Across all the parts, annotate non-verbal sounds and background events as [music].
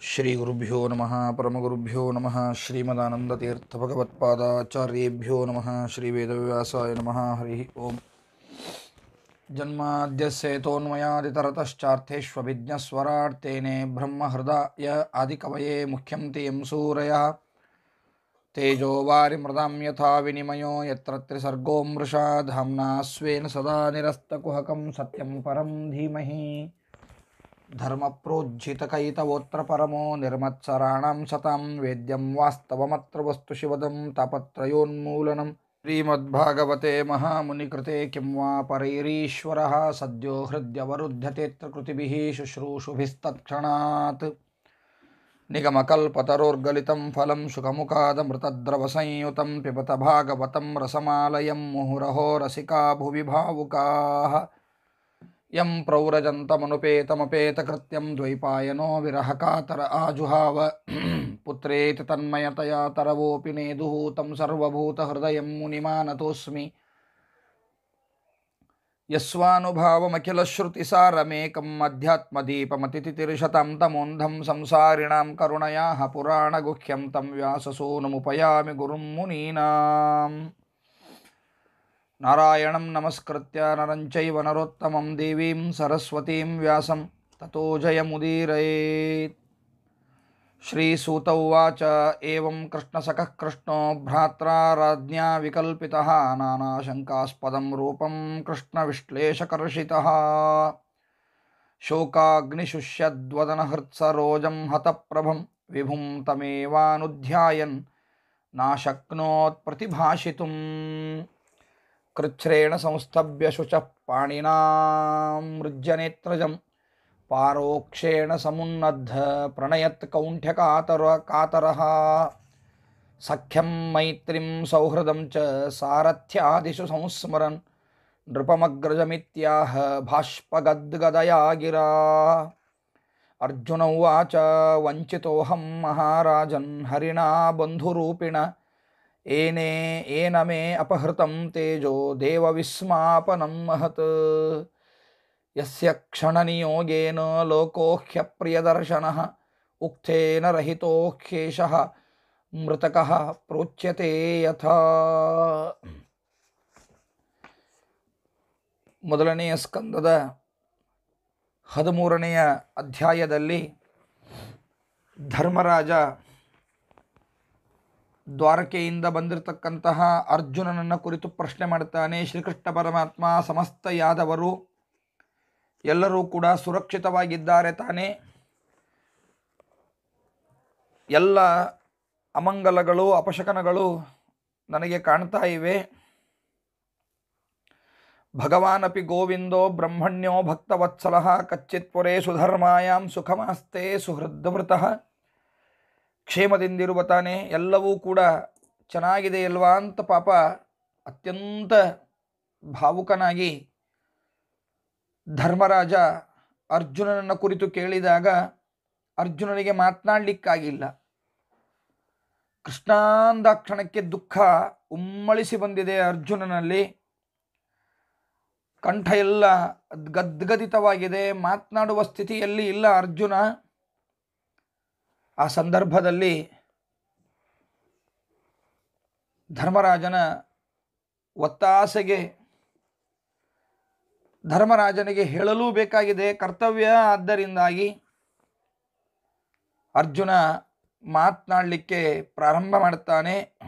श्री गुरुभ्यो नम परम गुरुभ्यो नम श्रीमदनंदतीर्थभगवत्चार्येभ्यो नम श्री वेदव्यासा नम, हरि ओं जन्मादेतोन्मयादितरतश्चाथेष्विज्ञस्वराने ब्रह्म हृदय आदि कव मुख्यम तेम सूरय। तेजो वारीमृदा यथा विनिमयो यत्रत्रिसर्गो मृषा धाम्ना स्वेन सदा निरस्तुहक सत्यं परम धीमह। परमो निर्मत्सराणां सतां वेद्यं वास्तवमत्र वस्तु शिवदं तापत्रयोन्मूलनं। श्रीमद्भागवते महामुनिकृते किं वा परैरीश्वरः सद्यो हृद्यवरुध्यतेऽत्र कृतिभिः शुश्रूषुभिस्तत्क्षणात्। निगमकल्पतरोर्गलितं फलं सुखमुखादमृतद्रवसंयुतं पिबत भागवतं रसमालयं मुहुरहो रसिका भुवि भावुकाः यं प्रौरजन्तमनुपेतमपेतकृत्यं द्वैपायनो विरहकातर आजुहाव। [clears throat] पुत्रेति तन्मयतया तरवोऽपि नेदुः तं सर्वभूतहृदयं मुनिमानतोऽस्मि। यस्वानुभावमखिलश्रुतिसारमेकम् अध्यात्मदीपमतिथितिर्शतं तमोन्धं संसारिणां करुणयाः पुराणगुह्यं तं व्याससूनुमुपयामि गुरुं मुनीनाम्। नारायणं नमस्कृत्य नरं चैव नरोत्तमं देवीं सरस्वतीं व्यासं ततो जयमुदीरयेत्। श्रीसूत उवाच, एवं कृष्णसखः कृष्णो भ्रात्रा राज्ञा विकल्पितः, नानाशङ्कास्पदं रूपं कृष्णविश्लेषकर्षितः। शोकाग्निशुष्यद्वदनहृत्सरोजं हतप्रभं विभुं तमेवानुध्यायन् नाशक्नोत्प्रतिभाषितुम् कृच्छ्रेण संस्तभ्य शुचः पाणिनामृज्यनेत्रजं पारोक्षेण समुन्नद्ध प्रणयत् कौण्ठ्यकातर कातरः। सख्यं मैत्रीं सौहृदं च सारथ्यादिषु संस्मरन्। नृपमग्रजमित्याह भाष्पगद्गदया गिरा अर्जुन उवाच वञ्चितोऽहं महाराजन् हरिणा बन्धुरूपिण ಏನೇ ಏನ ಮೇ ಅಪಹೃತಂ ತೇಜೋ ದೇವವಿಸ್ಮಾಪನಂ ಮಹತ್. ಯಸ್ಯ ಕ್ಷಣನಿಯೋಗೇನ ಲೋಕೋಹ್ಯಪ್ರಿಯದರ್ಶನ ಉಕ್ತೇನ ರಹಿತೋಖ್ಯೇಶ ಮೃತಕಃ ಪ್ರೋಚ್ಯತೆ ಯಥಾ. ಮೊದಲನೆಯ ಸ್ಕಂದದ ಹದಿಮೂರನೆಯ ಅಧ್ಯಾಯದಲ್ಲಿ ಧರ್ಮರಾಜ ದ್ವಾರಕೆಯಿಂದ ಬಂದಿರತಕ್ಕಂತಹ ಅರ್ಜುನನನ್ನು ಕುರಿತು ಪ್ರಶ್ನೆ ಮಾಡ್ತಾನೆ ಶ್ರೀಕೃಷ್ಣ ಪರಮಾತ್ಮ ಸಮಸ್ತ ಯಾದವರು ಎಲ್ಲರೂ ಕೂಡ ಸುರಕ್ಷಿತವಾಗಿದ್ದಾರೆ ತಾನೇ. ಎಲ್ಲ ಅಮಂಗಲಗಳು, ಅಪಶಕನಗಳು ನನಗೆ ಕಾಣ್ತಾ ಇವೆ. ಭಗವಾನಪಿ ಗೋವಿಂದೋ ಬ್ರಹ್ಮಣ್ಯೋ ಭಕ್ತವತ್ಸಲ ಕಚ್ಚಿತ್ಪುರೇ ಸುಧರ್ಮಾಯಾಂ ಸುಖಮಾಸ್ತೆ ಸುಹೃದ್ವೃತಃ. ಕ್ಷೇಮದಿಂದಿರುವ ತಾನೆ ಎಲ್ಲವೂ ಕೂಡ ಚೆನ್ನಾಗಿದೆ ಅಲ್ವಾ ಅಂತ ಪಾಪ ಅತ್ಯಂತ ಭಾವುಕನಾಗಿ ಧರ್ಮರಾಜ ಅರ್ಜುನನನ್ನು ಕುರಿತು ಕೇಳಿದಾಗ ಅರ್ಜುನನಿಗೆ ಮಾತನಾಡಲಿಕ್ಕಾಗಿಲ್ಲ. ಕೃಷ್ಣಾಂದಾಕ್ಷಣಕ್ಕೆ ದುಃಖ ಉಮ್ಮಳಿಸಿ ಬಂದಿದೆ ಅರ್ಜುನನಲ್ಲಿ. ಕಂಠ ಎಲ್ಲ ಗದ್ಗದಿತವಾಗಿದೆ, ಮಾತನಾಡುವ ಸ್ಥಿತಿಯಲ್ಲಿ ಇಲ್ಲ ಅರ್ಜುನ. ಆ ಸಂದರ್ಭದಲ್ಲಿ ಧರ್ಮರಾಜನ ಒತ್ತಾಸೆಗೆ ಧರ್ಮರಾಜನಿಗೆ ಹೇಳಲೂ ಬೇಕಾಗಿದೆ ಕರ್ತವ್ಯ. ಆದ್ದರಿಂದಾಗಿ ಅರ್ಜುನ ಮಾತನಾಡಲಿಕ್ಕೆ ಪ್ರಾರಂಭ ಮಾಡುತ್ತಾನೆ.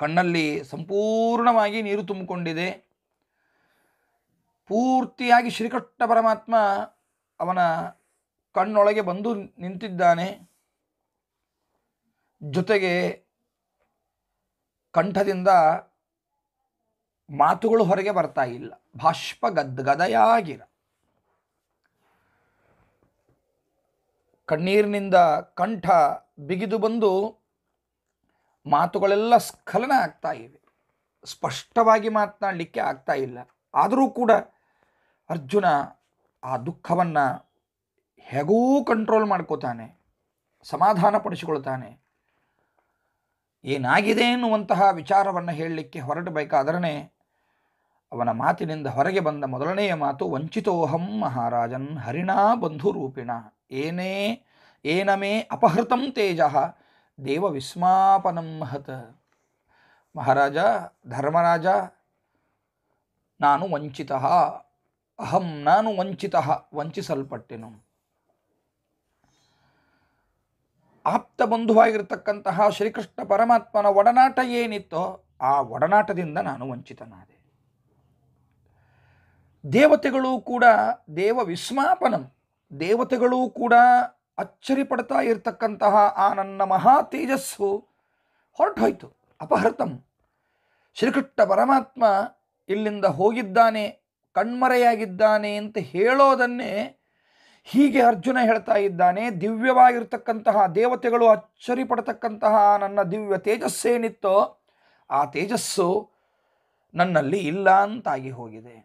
ಕಣ್ಣಲ್ಲಿ ಸಂಪೂರ್ಣವಾಗಿ ನೀರು ತುಂಬಿಕೊಂಡಿದೆ. ಪೂರ್ತಿಯಾಗಿ ಶ್ರೀಕೃಷ್ಣ ಪರಮಾತ್ಮ ಅವನ ಕಣ್ಣೊಳಗೆ ಬಂದು ನಿಂತಿದ್ದಾನೆ. ಜೊತೆಗೆ ಕಂಠದಿಂದ ಮಾತುಗಳು ಹೊರಗೆ ಬರ್ತಾ ಇಲ್ಲ. ಭಾಷ್ಪ ಗದ್ ಗದಯಾಗಿರ. ಕಣ್ಣೀರಿನಿಂದ ಕಂಠ ಬಿಗಿದು ಬಂದು ಮಾತುಗಳೆಲ್ಲ ಸ್ಖಲನ ಆಗ್ತಾ ಇವೆ. ಸ್ಪಷ್ಟವಾಗಿ ಮಾತನಾಡಲಿಕ್ಕೆ ಆಗ್ತಾ ಇಲ್ಲ. ಆದರೂ ಕೂಡ ಅರ್ಜುನ ಆ ದುಃಖವನ್ನು ಹೇಗೂ ಕಂಟ್ರೋಲ್ ಮಾಡ್ಕೋತಾನೆ ಸಮಾಧಾನ ಪಡಿಸಿಕೊಳ್ತಾನೆ ಏನಾಗಿದೆ ಎನ್ನುವಂತಹ ವಿಚಾರವನ್ನು ಹೇಳಲಿಕ್ಕೆ ಹೊರಟಬೇಕಾದ್ರೆ ಅವನ ಮಾತಿನಿಂದ ಹೊರಗೆ ಬಂದ ಮೊದಲನೆಯ ಮಾತು, ವಂಚಿತೋಹಂ ಮಹಾರಾಜನ್ ಹರಿಣಾ ಬಂಧುರೂಪಿಣ, ಏನೇ, ಏನಮೇ ಅಪಹೃತಂ ತೇಜ, ದೇವ ವಿಸ್ಮಾಪನಂ ಮಹತ್ ಮಹಾರಾಜ, ಧರ್ಮರಾಜ, ನಾನು ವಂಚಿತ, ಅಹಂ ನಾನು ವಂಚಿತ, ವಂಚಿಸಲ್ಪಟ್ಟೆನು. ಆಪ್ತ ಬಂಧುವಾಗಿರ್ತಕ್ಕಂತಹ ಶ್ರೀಕೃಷ್ಣ ಪರಮಾತ್ಮನ ಒಡನಾಟ ಏನಿತ್ತೋ ಆ ಒಡನಾಟದಿಂದ ನಾನು ವಂಚಿತನಾದೆ. ದೇವತೆಗಳು ಕೂಡ ದೇವ ವಿಸ್ಮಾಪನಂ, ದೇವತೆಗಳು ಕೂಡ ಅಚ್ಚರಿ ಪಡ್ತಾ ಇರತಕ್ಕಂತಹ ಆ ನನ್ನ ಮಹಾ ತೇಜಸ್ಸು ಹೊರಟೋಯ್ತು, ಅಪಹೃತಂ. ಶ್ರೀಕೃಷ್ಣ ಪರಮಾತ್ಮ ಇಲ್ಲಿಂದ ಹೋಗಿದ್ದಾನೆ, ಕಣ್ಮರೆಯಾಗಿದ್ದಾನೆ ಅಂತ ಹೇಳೋದನ್ನೇ ಹೀಗೆ ಅರ್ಜುನ ಹೇಳ್ತಾ ಇದ್ದಾನೆ, ದಿವ್ಯವಾಗಿರ್ತಕ್ಕಂತಹ ದೇವತೆಗಳು ಅಚ್ಚರಿ ಪಡತಕ್ಕಂತಹ ನನ್ನ ದಿವ್ಯ ತೇಜಸ್ಸೇನಿತ್ತೋ ಆ ತೇಜಸ್ಸು ನನ್ನಲ್ಲಿ ಇಲ್ಲ ಅಂತಾಗಿ ಹೋಗಿದೆ.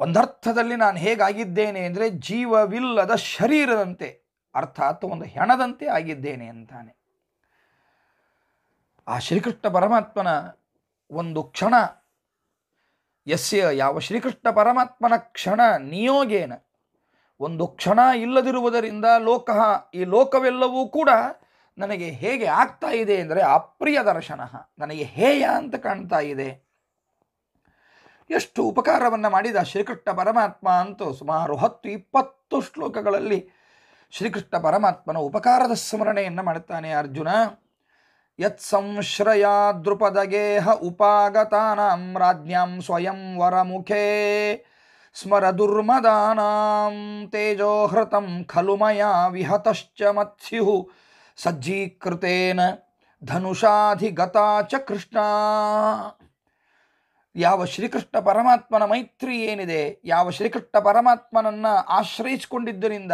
ಒಂದರ್ಥದಲ್ಲಿ ನಾನು ಹೇಗಾಗಿದ್ದೇನೆ ಅಂದರೆ ಜೀವವಿಲ್ಲದ ಶರೀರದಂತೆ, ಅರ್ಥಾತ್ ಒಂದು ಹೆಣದಂತೆ ಆಗಿದ್ದೇನೆ ಅಂತಾನೆ. ಆ ಶ್ರೀಕೃಷ್ಣ ಪರಮಾತ್ಮನ ಒಂದು ಕ್ಷಣ ಯಸ್ಯ ಯಾವ ಶ್ರೀಕೃಷ್ಣ ಪರಮಾತ್ಮನ ಕ್ಷಣ ನಿಯೋಗೇನ ಒಂದು ಕ್ಷಣ ಇಲ್ಲದಿರುವುದರಿಂದ ಲೋಕ, ಈ ಲೋಕವೆಲ್ಲವೂ ಕೂಡ ನನಗೆ ಹೇಗೆ ಆಗ್ತಾ ಇದೆ ಅಂದರೆ ಅಪ್ರಿಯ ದರ್ಶನ, ನನಗೆ ಹೇಯ ಅಂತ ಕಾಣ್ತಾ ಇದೆ. ಎಷ್ಟು ಉಪಕಾರವನ್ನು ಮಾಡಿದ ಶ್ರೀಕೃಷ್ಣ ಪರಮಾತ್ಮ ಅಂತೂ ಸುಮಾರು ಹತ್ತು, ಇಪ್ಪತ್ತು ಶ್ಲೋಕಗಳಲ್ಲಿ ಶ್ರೀಕೃಷ್ಣ ಪರಮಾತ್ಮನ ಉಪಕಾರದ ಸ್ಮರಣೆಯನ್ನು ಮಾಡುತ್ತಾನೆ ಅರ್ಜುನ. ಯತ್ ಸಂಶ್ರಯ ದೃಪದಗೇಹ ಉಪಾಗತಾನಾಂ ರಾಜ್ಞಾಂ ಸ್ವಯಂ ವರಮುಖೇ ಸ್ಮರ ದುರ್ಮದಾನಾಂ ತೇಜೋಹೃತಂ ಖಲು ಮಯ ವಿಹತಶ್ಚ ಮತ್ಸ್ಯು ಸಜ್ಜೀಕೃತೇನ ಧನುಷಾಧಿಗತ ಚ ಕೃಷ್ಣ ಯಾವ ಶ್ರೀಕೃಷ್ಣ ಪರಮಾತ್ಮನ ಮೈತ್ರಿ ಏನಿದೆ? ಯಾವ ಶ್ರೀಕೃಷ್ಣ ಪರಮಾತ್ಮನನ್ನು ಆಶ್ರಯಿಸಿಕೊಂಡಿದ್ದರಿಂದ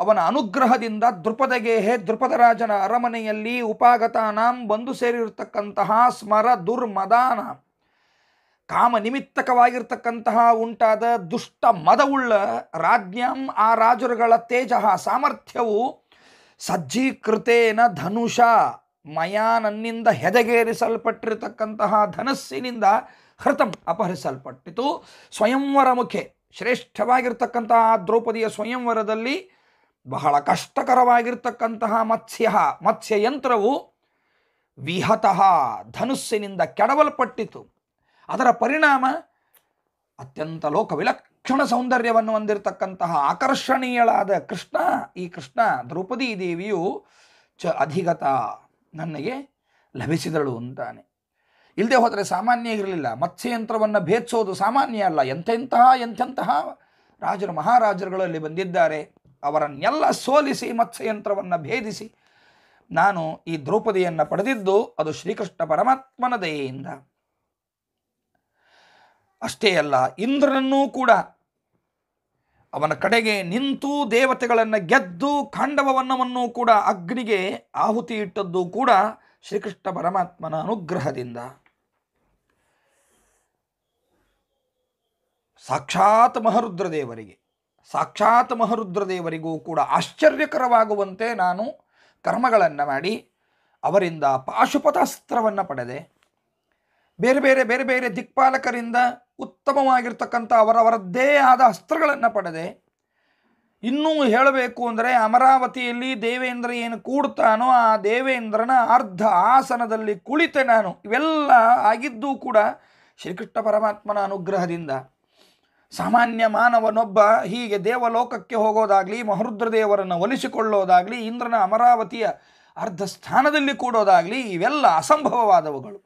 ಅವನ ಅನುಗ್ರಹದಿಂದ ದೃಪದಗೇಹೆ ದೃಪದರಾಜನ ಅರಮನೆಯಲ್ಲಿ ಉಪಾಗತಾನಾಂ ಬಂದು ಸೇರಿರತಕ್ಕಂತಹ ಸ್ಮರ ದುರ್ಮದಾನ. ಕಾಮ ನಿಮಿತ್ತಕವಾಗಿರ್ತಕ್ಕಂತಹ ಉಂಟಾದ ದುಷ್ಟ ಮದವುಳ್ಳ ರಾಜ್ಞಾಂ ಆ ರಾಜರುಗಳ ತೇಜ ಸಾಮರ್ಥ್ಯವು ಸಜ್ಜೀಕೃತೇನ ಧನುಷ, ಮಯ ನನ್ನಿಂದ ಹೆದಗೇರಿಸಲ್ಪಟ್ಟಿರತಕ್ಕಂತಹ ಧನಸ್ಸಿನಿಂದ ಹೃತಂ ಅಪಹರಿಸಲ್ಪಟ್ಟಿತು. ಸ್ವಯಂವರ ಮುಖೆ, ಶ್ರೇಷ್ಠವಾಗಿರ್ತಕ್ಕಂತಹ ದ್ರೌಪದಿಯ ಸ್ವಯಂವರದಲ್ಲಿ ಬಹಳ ಕಷ್ಟಕರವಾಗಿರ್ತಕ್ಕಂತಹ ಮತ್ಸ್ಯ, ಮತ್ಸ್ಯಯಂತ್ರವು ವಿಹತಃ ಧನುಸ್ಸಿನಿಂದ ಕೆಡವಲ್ಪಟ್ಟಿತು. ಅದರ ಪರಿಣಾಮ ಅತ್ಯಂತ ಲೋಕ ವಿಲಕ್ಷಣ ಸೌಂದರ್ಯವನ್ನು ಹೊಂದಿರತಕ್ಕಂತಹ ಆಕರ್ಷಣೀಯಳಾದ ಕೃಷ್ಣ, ಈ ಕೃಷ್ಣ ದ್ರೌಪದಿ ದೇವಿಯು ಚ ಅಧಿಗತ ನನಗೆ ಲಭಿಸಿದಳು ಅಂತಾನೆ. ಇಲ್ಲದೆ ಹೋದರೆ ಸಾಮಾನ್ಯ ಇರಲಿಲ್ಲ. ಮತ್ಸ್ಯಯಂತ್ರವನ್ನು ಭೇದಿಸೋದು ಸಾಮಾನ್ಯ ಅಲ್ಲ. ಎಂಥೆಂತಹ ಎಂಥೆಂತಹ ರಾಜರು, ಮಹಾರಾಜರುಗಳಲ್ಲಿ ಬಂದಿದ್ದಾರೆ. ಅವರನ್ನೆಲ್ಲ ಸೋಲಿಸಿ, ಮತ್ಸ್ಯಯಂತ್ರವನ್ನು ಭೇದಿಸಿ ನಾನು ಈ ದ್ರೌಪದಿಯನ್ನು ಪಡೆದಿದ್ದು ಅದು ಶ್ರೀಕೃಷ್ಣ ಪರಮಾತ್ಮನ ದಯೆಯಿಂದ ಅಷ್ಟೇ ಅಲ್ಲ, ಇಂದ್ರನನ್ನೂ ಕೂಡ. ಅವನ ಕಡೆಗೆ ನಿಂತು ದೇವತೆಗಳನ್ನು ಗೆದ್ದು ಖಾಂಡವವನ್ನವನ್ನು ಕೂಡ ಅಗ್ನಿಗೆ ಆಹುತಿ ಇಟ್ಟದ್ದು ಕೂಡ ಶ್ರೀಕೃಷ್ಣ ಪರಮಾತ್ಮನ ಅನುಗ್ರಹದಿಂದ. ಸಾಕ್ಷಾತ್ ಮಹರುದ್ರ ದೇವರಿಗೆ ಸಾಕ್ಷಾತ್ ಮಹರುದ್ರ ದೇವರಿಗೂ ಕೂಡ ಆಶ್ಚರ್ಯಕರವಾಗುವಂತೆ ನಾನು ಕರ್ಮಗಳನ್ನು ಮಾಡಿ ಅವರಿಂದ ಪಾಶುಪತಾಸ್ತ್ರವನ್ನು ಪಡೆದೆ. ಬೇರೆ ಬೇರೆ ಬೇರೆ ಬೇರೆ ದಿಕ್ಪಾಲಕರಿಂದ ಉತ್ತಮವಾಗಿರ್ತಕ್ಕಂಥ ಅವರವರದ್ದೇ ಆದ ಅಸ್ತ್ರಗಳನ್ನು ಪಡೆದೆ. ಇನ್ನೂ ಹೇಳಬೇಕು ಅಂದರೆ ಅಮರಾವತಿಯಲ್ಲಿ ದೇವೇಂದ್ರ ಏನು ಕೂಡ್ತಾನೋ ಆ ದೇವೇಂದ್ರನ ಅರ್ಧ ಆಸನದಲ್ಲಿ ಕುಳಿತೆ ನಾನು. ಇವೆಲ್ಲ ಆಗಿದ್ದೂ ಕೂಡ ಶ್ರೀಕೃಷ್ಣ ಪರಮಾತ್ಮನ ಅನುಗ್ರಹದಿಂದ. ಸಾಮಾನ್ಯ ಮಾನವನೊಬ್ಬ ಹೀಗೆ ದೇವಲೋಕಕ್ಕೆ ಹೋಗೋದಾಗಲಿ ಮಹರುದ್ರ ದೇವರನ್ನು ಒಲಿಸಿಕೊಳ್ಳೋದಾಗಲಿ, ಇಂದ್ರನ ಅಮರಾವತಿಯ ಅರ್ಧ ಸ್ಥಾನದಲ್ಲಿ ಕೂಡೋದಾಗಲಿ ಇವೆಲ್ಲ ಅಸಂಭವವಾದವುಗಳು.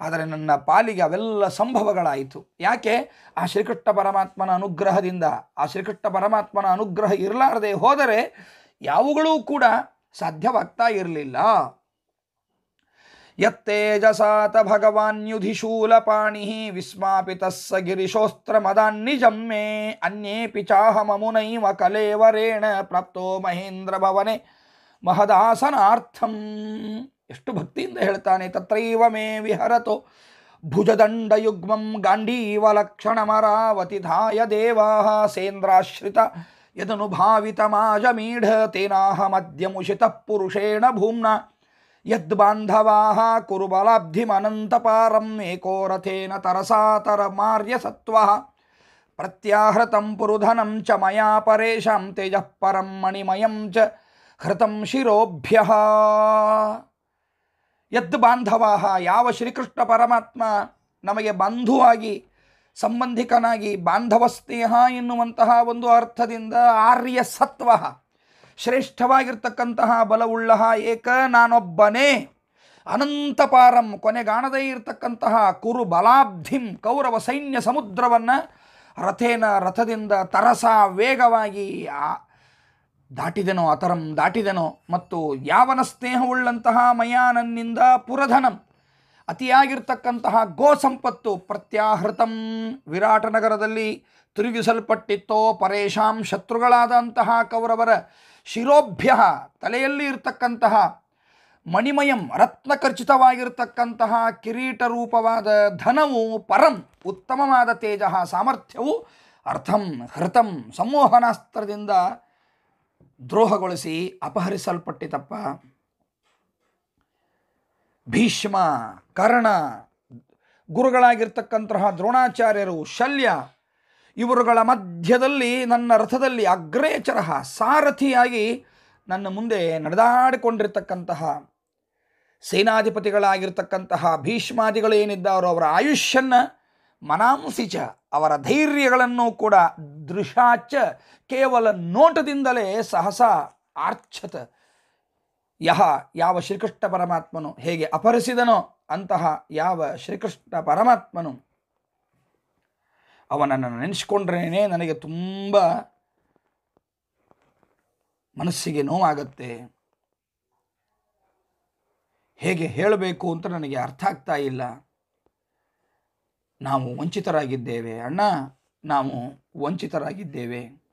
ಆದರೆ ನನ್ನ ಪಾಲಿಗೆ ಅವೆಲ್ಲ ಸಂಭವಗಳಾಯಿತು. ಯಾಕೆ? ಆ ಶ್ರೀಕೃಷ್ಣ ಪರಮಾತ್ಮನ ಅನುಗ್ರಹದಿಂದ. ಆ ಶ್ರೀಕೃಷ್ಣ ಪರಮಾತ್ಮನ ಅನುಗ್ರಹ ಇರಲಾರದೆ ಹೋದರೆ ಯಾವುಗಳೂ ಕೂಡ ಸಾಧ್ಯವಾಗ್ತಾ ಇರಲಿಲ್ಲ. ಯತ್ತೇಜಸಾತ ಭಗವಾನ್ಯುಧಿಶೂಲಪಾಣಿ ವಿಸ್ಮಾಪಿತಸ್ಸ ಗಿರಿಶೋಸ್ತ್ರ ಮದಾನ್ನಿಜಂ ಅನ್ಯೇ ಪಿಚಾಹ ಮಮುನೈವ ಕಲೇವರೇಣ ಪ್ರಾಪ್ತೋ ಮಹೇಂದ್ರ ಭವನೆ ಮಹದಾಸನಾರ್ಥಂ. ಎಷ್ಟು ಭಕ್ತಿಯಿಂದ ಹೇಳ್ತಾನೆ, ತತ್ರೈವ ಮೇ ವಿಹರತೋ. ಭುಜದಂಡಯುಗ್ಮಂ ಗಾಂಡೀವ ಲಕ್ಷಣಮರಾವತಿ ಧಾಯ ದೇವಾ ಸೇಂದ್ರಾಶ್ರಿತ ಯದನುಭಾವಿತಮಾಜಮೀಢ ತೇನಾಹಮದ್ಯಮುಷಿತ ಪುರುಷೇಣ ಭೂಮ್ನ. ಯದ್ಬಾಂಧವಾಹ ಕುರುಬಲಾಬ್ಧಿಮನಂತಪಾರಂ ಏಕೋ ರಥೇನ ತರಸಾತರ ಮಾರ್ಯ ಸತ್ವ. ಪ್ರತ್ಯಾಹೃತಂ ಪುರುಧನಂ ಚ ಮಯಾ ಪರೇಶಾಂ ತೇಜಃ ಪರಂ ಮಣಿಮಯಂ ಚ ಹೃತಂ ಶಿರೋಭ್ಯ. ಯದ್ ಬಾಂಧವಾಹ, ಯಾವ ಶ್ರೀಕೃಷ್ಣ ಪರಮಾತ್ಮ ನಮಗೆ ಬಂಧುವಾಗಿ, ಸಂಬಂಧಿಕನಾಗಿ ಬಾಂಧವ ಸ್ನೇಹ ಎನ್ನುವಂತಹ ಒಂದು ಅರ್ಥದಿಂದ ಆರ್ಯ ಸತ್ವ, ಶ್ರೇಷ್ಠವಾಗಿರ್ತಕ್ಕಂತಹ ಬಲವುಳ್ಳ ಏಕ ನಾನೊಬ್ಬನೇ. ಅನಂತಪಾರಂ ಕೊನೆಗಾಣದೇ ಇರತಕ್ಕಂತಹ ಕುರು ಬಲಾಬ್ಧಿಂ ಕೌರವ ಸೈನ್ಯ ಸಮುದ್ರವನ್ನು ರಥೇನ ರಥದಿಂದ ತರಸ ವೇಗವಾಗಿ ದಾಟಿದೆನೋ ಅತರಂ ದಾಟಿದೆನೋ, ಮತ್ತು ಯಾವನ ಸ್ನೇಹವುಳ್ಳಂತಹ ಮಯಾನನ್ನಿಂದ ಪುರಧನಂ, ಅತಿಯಾಗಿರ್ತಕ್ಕಂತಹ ಗೋ ಸಂಪತ್ತು ಪ್ರತ್ಯಾಹೃತಂ ವಿರಾಟನಗರದಲ್ಲಿ ತಿರುಗಿಸಲ್ಪಟ್ಟಿತ್ತೋ ಪರೇಶಾಂ ಶತ್ರುಗಳಾದಂತಹ ಕೌರವರ ಶಿರೋಭ್ಯ ತಲೆಯಲ್ಲಿ ಇರತಕ್ಕಂತಹ ಮಣಿಮಯಂ ರತ್ನಕರ್ಚಿತವಾಗಿರತಕ್ಕಂತಹ ಕಿರೀಟ ರೂಪವಾದ ಧನವು ಪರಂ ಉತ್ತಮವಾದ ತೇಜ ಸಾಮರ್ಥ್ಯವು ಅರ್ಥಂ ಹೃತಂ ಸಂಮೋಹನಾಸ್ತ್ರದಿಂದ ದ್ರೋಹಗೊಳಿಸಿ ಅಪಹರಿಸಲ್ಪಟ್ಟಿತಪ್ಪ ಭೀಷ್ಮ, ಕರ್ಣ, ಗುರುಗಳಾಗಿರ್ತಕ್ಕಂತಹ ದ್ರೋಣಾಚಾರ್ಯರು, ಶಲ್ಯ, ಇವರುಗಳ ಮಧ್ಯದಲ್ಲಿ, ನನ್ನ ರಥದಲ್ಲಿ ಅಗ್ರೇಚರ, ಸಾರಥಿಯಾಗಿ ನನ್ನ ಮುಂದೆ ನಡೆದಾಡಿಕೊಂಡಿರ್ತಕ್ಕಂತಹ ಸೇನಾಧಿಪತಿಗಳಾಗಿರ್ತಕ್ಕಂತಹ ಭೀಷ್ಮಾದಿಗಳು ಏನಿದ್ದಾರೋ ಅವರ ಆಯುಷ್ಯನ್ನ ಮನಾಂಸಿಚ ಅವರ ಧೈರ್ಯಗಳನ್ನು ಕೂಡ ದೃಶಾಚ ಕೇವಲ ನೋಟದಿಂದಲೇ ಸಹಸ ಆರ್ಚತ ಯಹ, ಯಾವ ಶ್ರೀಕೃಷ್ಣ ಪರಮಾತ್ಮನು ಹೇಗೆ ಅಪಹರಿಸಿದನೋ ಅಂತಹ ಯಾವ ಶ್ರೀಕೃಷ್ಣ ಪರಮಾತ್ಮನು ಅವನನ್ನು ನೆನೆಸ್ಕೊಂಡ್ರೇನೆ ನನಗೆ ತುಂಬ ಮನಸ್ಸಿಗೆ ನೋವಾಗತ್ತೆ. ಹೇಗೆ ಹೇಳಬೇಕು ಅಂತ ನನಗೆ ಅರ್ಥ ಆಗ್ತಾ ಇಲ್ಲ. ನಾವು ವಂಚಿತರಾಗಿದ್ದೇವೆ. ಅಣ್ಣ, ನಾವು ವಂಚಿತರಾಗಿದ್ದೇವೆ.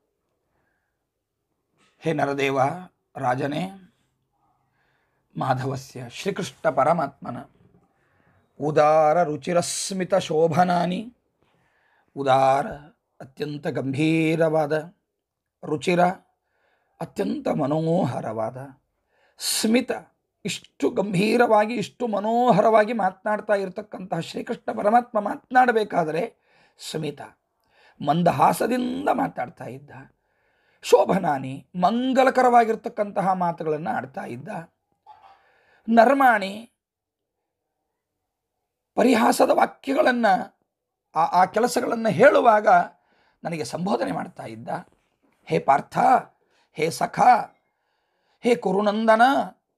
ಹೇ ನರದೇವ, ರಾಜನೇ, ಮಾಧವಸ್ಯ, ಶ್ರೀಕೃಷ್ಣ ಪರಮಾತ್ಮನ. ಉದಾರ ರುಚಿರಸ್ಮಿತ ಶೋಭನಾನಿ. ಉದಾರ, ಅತ್ಯಂತ ಗಂಭೀರವಾದ ರುಚಿರ, ಅತ್ಯಂತ ಮನೋಹರವಾದ, ಸ್ಮಿತ ಇಷ್ಟು ಗಂಭೀರವಾಗಿ, ಇಷ್ಟು ಮನೋಹರವಾಗಿ ಮಾತನಾಡ್ತಾ ಇರತಕ್ಕಂತಹ ಶ್ರೀಕೃಷ್ಣ ಪರಮಾತ್ಮ ಮಾತನಾಡಬೇಕಾದರೆ ಸ್ಮಿತ, ಮಂದಹಾಸದಿಂದ ಮಾತಾಡ್ತಾ ಇದ್ದ, ಶೋಭನಾನಿ ಮಂಗಲಕರವಾಗಿರ್ತಕ್ಕಂತಹ ಮಾತುಗಳನ್ನು ಆಡ್ತಾ ಇದ್ದ, ನರ್ಮಾಣಿ ಪರಿಹಾಸದ ವಾಕ್ಯಗಳನ್ನು, ಆ ಆ ಕೆಲಸಗಳನ್ನು ಹೇಳುವಾಗ ನನಗೆ ಸಂಬೋಧನೆ ಮಾಡ್ತಾ ಇದ್ದ, ಹೇ ಪಾರ್ಥ, ಹೇ ಸಖ, ಹೇ ಕುರುನಂದನ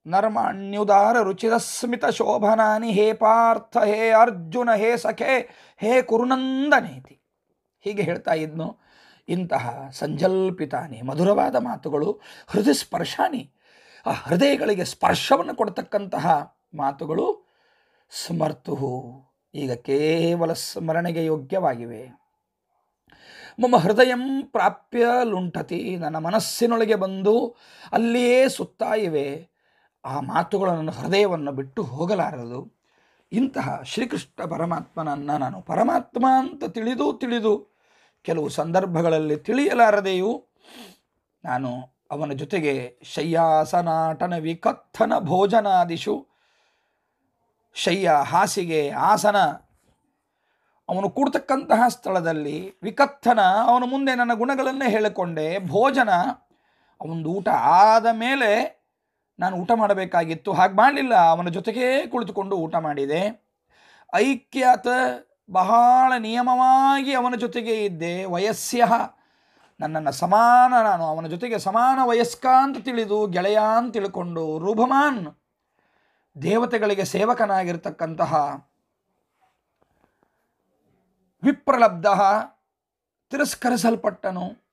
ನರ್ಮಾಣ್ಯುದಾರ ರುಚಿರಸ್ಮಿತ ಶೋಭನಾನಿ, ಹೇ ಪಾರ್ಥ, ಹೇ ಅರ್ಜುನ, ಹೇ ಸಖೆ, ಹೇ ಕುರುನಂದನೇತಿ ಹೀಗೆ ಹೇಳ್ತಾ ಇದ್ನು. ಇಂತಹ ಸಂಜಲ್ಪಿತಾನಿ, ಮಧುರವಾದ ಮಾತುಗಳು, ಹೃದಯ ಸ್ಪರ್ಶಾನಿ, ಆ ಹೃದಯಗಳಿಗೆ ಸ್ಪರ್ಶವನ್ನು ಕೊಡ್ತಕ್ಕಂತಹ ಮಾತುಗಳು ಸ್ಮರ್ತು ಈಗ ಕೇವಲ ಸ್ಮರಣೆಗೆ ಯೋಗ್ಯವಾಗಿವೆ. ಮೊಮ್ಮ ಹೃದಯಂ ಪ್ರಾಪ್ಯ ಲುಂಠತಿ, ನನ್ನ ಮನಸ್ಸಿನೊಳಗೆ ಬಂದು ಅಲ್ಲಿಯೇ ಸುತ್ತಾ ಇವೆ ಆ ಮಾತುಗಳು ನನ್ನ ಹೃದಯವನ್ನು ಬಿಟ್ಟು ಹೋಗಲಾರದು. ಇಂತಹ ಶ್ರೀಕೃಷ್ಣ ಪರಮಾತ್ಮನನ್ನು ನಾನು ಪರಮಾತ್ಮ ಅಂತ ತಿಳಿದು ತಿಳಿದು ಕೆಲವು ಸಂದರ್ಭಗಳಲ್ಲಿ ತಿಳಿಯಲಾರದೆಯೂ ನಾನು ಅವನ ಜೊತೆಗೆ ಶಯ್ಯಾಸನಾಟನ ವಿಕಥನ ಭೋಜನಾದಿಶು, ಶಯ್ಯ ಹಾಸಿಗೆ ಆಸನ, ಅವನು ಕೂಡ್ತಕ್ಕಂತಹ ಸ್ಥಳದಲ್ಲಿ ವಿಕಥನ, ಅವನ ಮುಂದೆ ನನ್ನ ಗುಣಗಳನ್ನೇ ಹೇಳಿಕೊಂಡೆ, ಭೋಜನ, ಅವನದು ಊಟ ಆದ ಮೇಲೆ ನಾನು ಊಟ ಮಾಡಬೇಕಾಗಿತ್ತು. ಹಾಗೆ ಮಾಡಲಿಲ್ಲ. ಅವನ ಜೊತೆಗೇ ಕುಳಿತುಕೊಂಡು ಊಟ ಮಾಡಿದೆ. ಐಕ್ಯತ ಬಹಳ ನಿಯಮವಾಗಿ ಅವನ ಜೊತೆಗೆ ಇದ್ದೆ. ವಯಸ್ಸ್ಯ ನನ್ನನ್ನು ಸಮಾನ ನಾನು. ಅವನ ಜೊತೆಗೆ ಸಮಾನ ವಯಸ್ಕ ಅಂತ ತಿಳಿದು ಗೆಳೆಯ ಅಂತ ತಿಳ್ಕೊಂಡು ರೂಭಮಾನ್ ದೇವತೆಗಳಿಗೆ ಸೇವಕನಾಗಿರ್ತಕ್ಕಂತಹ ವಿಪ್ರಲಬ್ಧ ತಿರಸ್ಕರಿಸಲ್ಪಟ್ಟನು.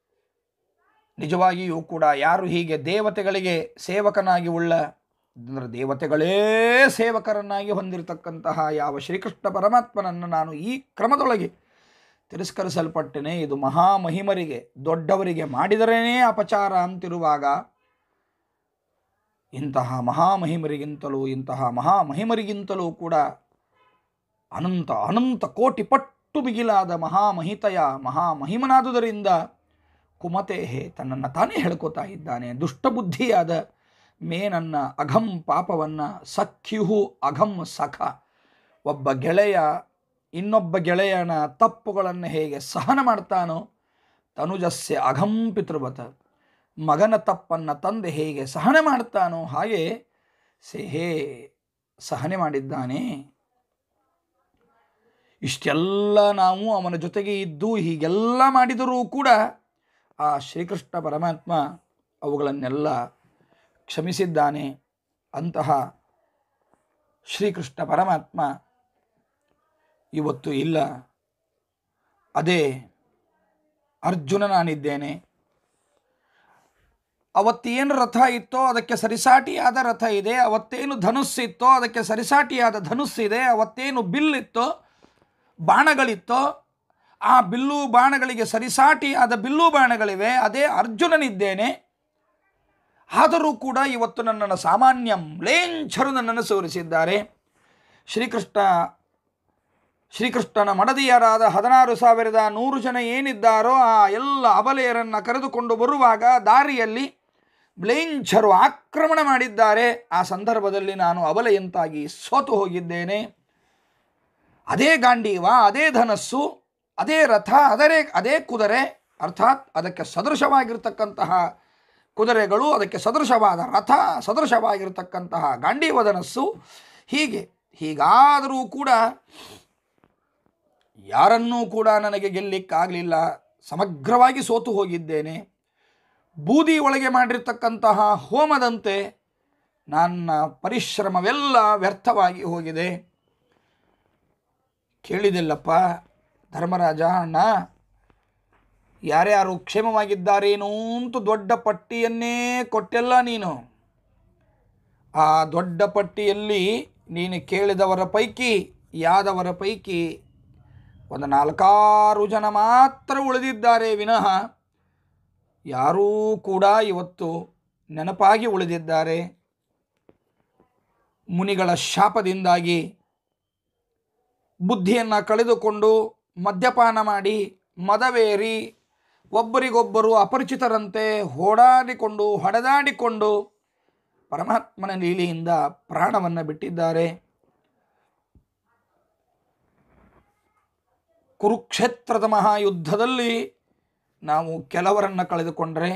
ನಿಜವಾಗಿಯೂ ಕೂಡ ಯಾರು ಹೀಗೆ ದೇವತೆಗಳಿಗೆ ಸೇವಕನಾಗಿ ಉಳ್ಳ, ಅಂದರೆ ದೇವತೆಗಳೇ ಸೇವಕರನ್ನಾಗಿ ಹೊಂದಿರತಕ್ಕಂತಹ ಯಾವ ಶ್ರೀಕೃಷ್ಣ ಪರಮಾತ್ಮನನ್ನು ನಾನು ಈ ಕ್ರಮದೊಳಗೆ ತಿರಸ್ಕರಿಸಲ್ಪಟ್ಟೆನೆ. ಇದು ಮಹಾಮಹಿಮರಿಗೆ ದೊಡ್ಡವರಿಗೆ ಮಾಡಿದರೇ ಅಪಚಾರ ಅಂತಿರುವಾಗ ಇಂತಹ ಮಹಾಮಹಿಮರಿಗಿಂತಲೂ ಇಂತಹ ಮಹಾಮಹಿಮರಿಗಿಂತಲೂ ಕೂಡ ಅನಂತ ಅನಂತ ಕೋಟಿ ಪಟ್ಟು ಮಿಗಿಲಾದ ಮಹಾಮಹಿತಯ ಮಹಾಮಹಿಮನಾದುದರಿಂದ ಕುಮತೇಹೆ ತನ್ನನ್ನು ತಾನೇ ಹೇಳ್ಕೋತಾ ಇದ್ದಾನೆ. ದುಷ್ಟಬುದ್ಧಿಯಾದ ಮೇ ನನ್ನ ಅಘಂ ಪಾಪವನ್ನು, ಸಖ್ಯುಹು ಅಘಂ ಸಖ. ಒಬ್ಬ ಗೆಳೆಯ, ಇನ್ನೊಬ್ಬ ಗೆಳೆಯನ ತಪ್ಪುಗಳನ್ನು ಹೇಗೆ ಸಹನ ಮಾಡ್ತಾನೋ, ತನುಜಸ್ಯ ಅಘಂ ಪಿತೃವತ. ಮಗನ ತಪ್ಪನ್ನು ತಂದೆ ಹೇಗೆ ಸಹನೆ ಮಾಡ್ತಾನೋ ಹಾಗೆ ಸೇಹೇ ಸಹನೆ ಮಾಡಿದ್ದಾನೆ. ಇಷ್ಟೆಲ್ಲ ನಾವು ಅವನ ಜೊತೆಗೆ ಇದ್ದು ಹೀಗೆಲ್ಲ ಮಾಡಿದರೂ ಕೂಡ ಆ ಶ್ರೀಕೃಷ್ಣ ಪರಮಾತ್ಮ ಅವುಗಳನ್ನೆಲ್ಲ ಕ್ಷಮಿಸಿದ್ದಾನೆ ಅಂತಹ ಶ್ರೀಕೃಷ್ಣ ಪರಮಾತ್ಮ ಇವತ್ತು ಇಲ್ಲ. ಅದೇ ಅರ್ಜುನ ನಾನಿದ್ದೇನೆ ಅವತ್ತೇನು ರಥ ಇತ್ತೋ ಅದಕ್ಕೆ ಸರಿಸಾಟಿಯಾದ ರಥ ಇದೆ, ಅವತ್ತೇನು ಧನುಸ್ಸಿತ್ತೋ ಅದಕ್ಕೆ ಸರಿಸಾಟಿಯಾದ ಧನುಸ್ಸಿದೆ ಅವತ್ತೇನು ಬಿಲ್ ಇತ್ತೋ, ಬಾಣಗಳಿತ್ತೋ ಆ ಬಿಲ್ಲು ಬಾಣಗಳಿಗೆ ಸರಿಸಾಟಿಯಾದ ಬಿಲ್ಲು ಬಾಣಗಳಿವೆ, ಅದೇ ಅರ್ಜುನನಿದ್ದೇನೆ. ಆದರೂ ಕೂಡ ಇವತ್ತು ನನ್ನನ್ನು ಸಾಮಾನ್ಯ ಮ್ಲೇಂಛರು ನನ್ನನ್ನು ಸೋರಿಸಿದ್ದಾರೆ ಶ್ರೀಕೃಷ್ಣ, ಶ್ರೀಕೃಷ್ಣನ ಮಡದಿಯರಾದ ಹದಿನಾರು ಸಾವಿರದ ನೂರು ಜನ ಏನಿದ್ದಾರೋ ಆ ಎಲ್ಲ ಅಬಲೆಯರನ್ನು ಕರೆದುಕೊಂಡು ಬರುವಾಗ ದಾರಿಯಲ್ಲಿ ಬ್ಲೇಂಛರು ಆಕ್ರಮಣ ಮಾಡಿದ್ದಾರೆ. ಆ ಸಂದರ್ಭದಲ್ಲಿ ನಾನು ಅಬಲೆಯಂತಾಗಿ ಸೋತು ಹೋಗಿದ್ದೇನೆ. ಅದೇ ಗಾಂಡೀವ, ಅದೇ ಧನಸ್ಸು. ಅದೇ ರಥ, ಅದರೇ, ಅದೇ ಕುದುರೆ, ಅರ್ಥಾತ್ ಅದಕ್ಕೆ ಸದೃಶವಾಗಿರ್ತಕ್ಕಂತಹ ಕುದುರೆಗಳು, ಅದಕ್ಕೆ ಸದೃಶವಾದ ರಥ, ಸದೃಶವಾಗಿರ್ತಕ್ಕಂತಹ ಗಾಂಡೀವದನಸ್ಸು, ಹೀಗೆ, ಹೀಗಾದರೂ ಕೂಡ ಯಾರನ್ನೂ ಕೂಡ ನನಗೆ ಗೆಲ್ಲಿಕ್ಕಾಗಲಿಲ್ಲ. ಸಮಗ್ರವಾಗಿ ಸೋತು ಹೋಗಿದ್ದೇನೆ. ಬೂದಿ ಒಳಗೆ ಮಾಡಿರ್ತಕ್ಕಂತಹ ಹೋಮದಂತೆ ನನ್ನ ಪರಿಶ್ರಮವೆಲ್ಲ ವ್ಯರ್ಥವಾಗಿ ಹೋಗಿದೆ. ಕೇಳಿದಿಲ್ಲಪ್ಪ ಧರ್ಮರಾಜ, ಅಣ್ಣ. ಯಾರ್ಯಾರು ಕ್ಷೇಮವಾಗಿದ್ದಾರೇನೋ ಅಂತ ದೊಡ್ಡ ಪಟ್ಟಿಯನ್ನೇ ಕೊಟ್ಟೆಲ್ಲ ನೀನು. ಆ ದೊಡ್ಡ ಪಟ್ಟಿಯಲ್ಲಿ ನೀನು ಕೇಳಿದವರ ಪೈಕಿ, ಯಾದವರ ಪೈಕಿ ಒಂದು ನಾಲ್ಕಾರು ಜನ ಮಾತ್ರ ಉಳಿದಿದ್ದಾರೆ ವಿನಃ ಯಾರೂ ಕೂಡ ಇವತ್ತು ನೆನಪಾಗಿ ಉಳಿದಿದ್ದಾರೆ. ಮುನಿಗಳ ಶಾಪದಿಂದಾಗಿ ಬುದ್ಧಿಯನ್ನು ಕಳೆದುಕೊಂಡು ಮದ್ಯಪಾನ ಮಾಡಿ, ಮದವೇರಿ, ಒಬ್ಬರಿಗೊಬ್ಬರು ಅಪರಿಚಿತರಂತೆ ಓಡಾಡಿಕೊಂಡು, ಹೊಡೆದಾಡಿಕೊಂಡು ಪರಮಾತ್ಮನ ಲೀಲೆಯಿಂದ ಪ್ರಾಣವನ್ನು ಬಿಟ್ಟಿದ್ದಾರೆ. ಕುರುಕ್ಷೇತ್ರದ ಮಹಾಯುದ್ಧದಲ್ಲಿ ನಾವು ಕೆಲವರನ್ನು ಕಳೆದುಕೊಂಡರೆ,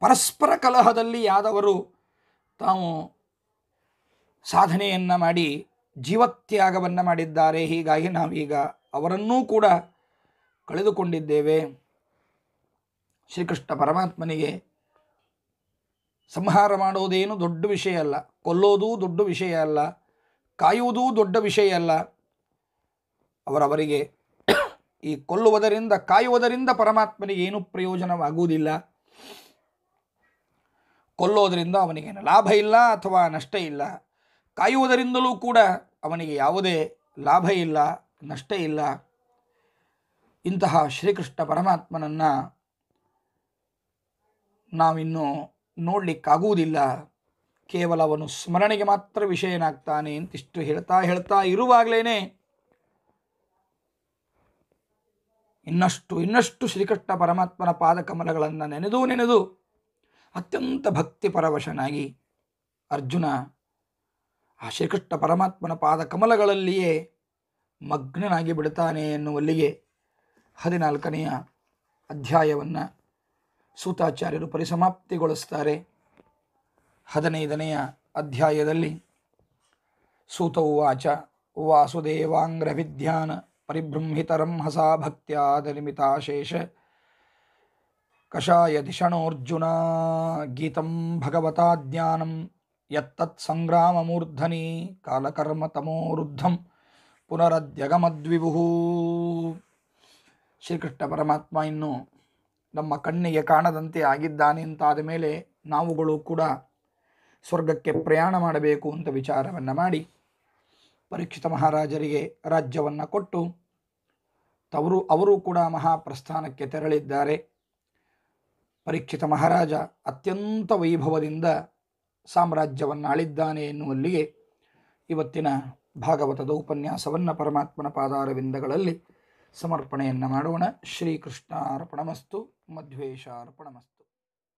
ಪರಸ್ಪರ ಕಲಹದಲ್ಲಿ ಯಾದವರು ತಾವು ಸಾಧನೆಯನ್ನು ಮಾಡಿ, ಜೀವತ್ಯಾಗವನ್ನು ಮಾಡಿದ್ದಾರೆ. ಹೀಗಾಗಿ ನಾವೀಗ ಅವರನ್ನೂ ಕೂಡ ಕಳೆದುಕೊಂಡಿದ್ದೇವೆ. ಶ್ರೀಕೃಷ್ಣ ಪರಮಾತ್ಮನಿಗೆ ಸಂಹಾರ ಮಾಡೋದೇನು ದೊಡ್ಡ ವಿಷಯ ಅಲ್ಲ. ಕೊಲ್ಲೋದು ದೊಡ್ಡ ವಿಷಯ ಅಲ್ಲ. ಕಾಯುವುದೂ ದೊಡ್ಡ ವಿಷಯ ಅಲ್ಲ. ಅವರವರಿಗೆ ಈ ಕೊಲ್ಲುವುದರಿಂದ, ಕಾಯುವುದರಿಂದ ಪರಮಾತ್ಮನಿಗೆ ಏನು ಪ್ರಯೋಜನವಾಗುವುದಿಲ್ಲ. ಕೊಲ್ಲೋದರಿಂದ ಅವನಿಗೇನು ಲಾಭ ಇಲ್ಲ ಅಥವಾ ನಷ್ಟ ಇಲ್ಲ. ಕಾಯುವುದರಿಂದಲೂ ಕೂಡ ಅವನಿಗೆ ಯಾವುದೇ ಲಾಭ ಇಲ್ಲ. ನಷ್ಟ ಇಲ್ಲ. ಇಂತಹ ಶ್ರೀಕೃಷ್ಣ ಪರಮಾತ್ಮನನ್ನು ನಾವಿನ್ನು ನೋಡಲಿಕ್ಕಾಗುವುದಿಲ್ಲ. ಕೇವಲ ಅವನು ಸ್ಮರಣೆಗೆ ಮಾತ್ರ ವಿಷಯನಾಗ್ತಾನೆ ಅಂತಿಷ್ಟು ಹೇಳ್ತಾ ಹೇಳ್ತಾ ಇರುವಾಗಲೇ ಇನ್ನಷ್ಟು ಇನ್ನಷ್ಟು ಶ್ರೀಕೃಷ್ಣ ಪರಮಾತ್ಮನ ಪಾದಕಮಲಗಳನ್ನು ನೆನೆದು ನೆನೆದು ಅತ್ಯಂತ ಭಕ್ತಿ ಪರವಶನಾಗಿ ಅರ್ಜುನ ಆ ಶ್ರೀಕೃಷ್ಣ ಪರಮಾತ್ಮನ ಪಾದಕಮಲಗಳಲ್ಲಿಯೇ ಮಗ್ನನಾಗಿ ಬಿಡುತ್ತಾನೆ ಎನ್ನುವಲ್ಲಿಗೆ ಹದಿನಾಲ್ಕನೆಯ ಅಧ್ಯಾಯವನ್ನು ಸೂತಾಚಾರ್ಯರು ಪರಿಸಮಾಪ್ತಿಗೊಳಿಸ್ತಾರೆ. ಹದಿನೈದನೆಯ ಅಧ್ಯಾಯದಲ್ಲಿ ಸೂತ ಉವಾಚ ವಾಸುದೇವಾಂಗ್ರವಿದ್ಯಾನ ಪರಿಬೃಂಹಿತರಂ ಹಸಾ ಭಕ್ತ್ಯಾದನಿಮಿತಾಶೇಷ ಕಷಾಯ ದಿಷಣೋರ್ಜುನ ಗೀತಂ ಭಗವತಾ ಜ್ಞಾನಂ, ಯತ್ತತ್ ಸಂಗ್ರಾಮಮೂರ್ಧನಿ ಕಾಲಕರ್ಮ ತಮೋರುದ್ಧಂ ಪುನರದ್ಯಗಮದ್ವಿಭು ಶ್ರೀಕೃಷ್ಣ ಪರಮಾತ್ಮ ಇನ್ನು ನಮ್ಮ ಕಣ್ಣಿಗೆ ಕಾಣದಂತೆ ಆಗಿದ್ದಾನೆ ಅಂತಾದ ಮೇಲೆ ನಾವುಗಳು ಕೂಡ ಸ್ವರ್ಗಕ್ಕೆ ಪ್ರಯಾಣ ಮಾಡಬೇಕು ಅಂತ ವಿಚಾರವನ್ನು ಮಾಡಿ ಪರೀಕ್ಷಿತ ಮಹಾರಾಜರಿಗೆ ರಾಜ್ಯವನ್ನು ಕೊಟ್ಟು ತವರು ಅವರು ಕೂಡ ಮಹಾಪ್ರಸ್ಥಾನಕ್ಕೆ ತೆರಳಿದ್ದಾರೆ. ಪರೀಕ್ಷಿತ ಮಹಾರಾಜ ಅತ್ಯಂತ ವೈಭವದಿಂದ ಸಾಮ್ರಾಜ್ಯವನ್ನು ಆಳಿದ್ದಾನೆ ಎನ್ನುವಲ್ಲಿಗೆ ಇವತ್ತಿನ ಭಾಗವತದ ಉಪನ್ಯಾಸವನ್ನು ಪರಮಾತ್ಮನ ಪಾದಾರವಿಂದಗಳಲ್ಲಿ ಸಮರ್ಪಣೆಯನ್ನು ಮಾಡೋಣ. ಶ್ರೀಕೃಷ್ಣಾರ್ಪಣಮಸ್ತು. ಮಧ್ವೇಶಾರ್ಪಣಮಸ್ತು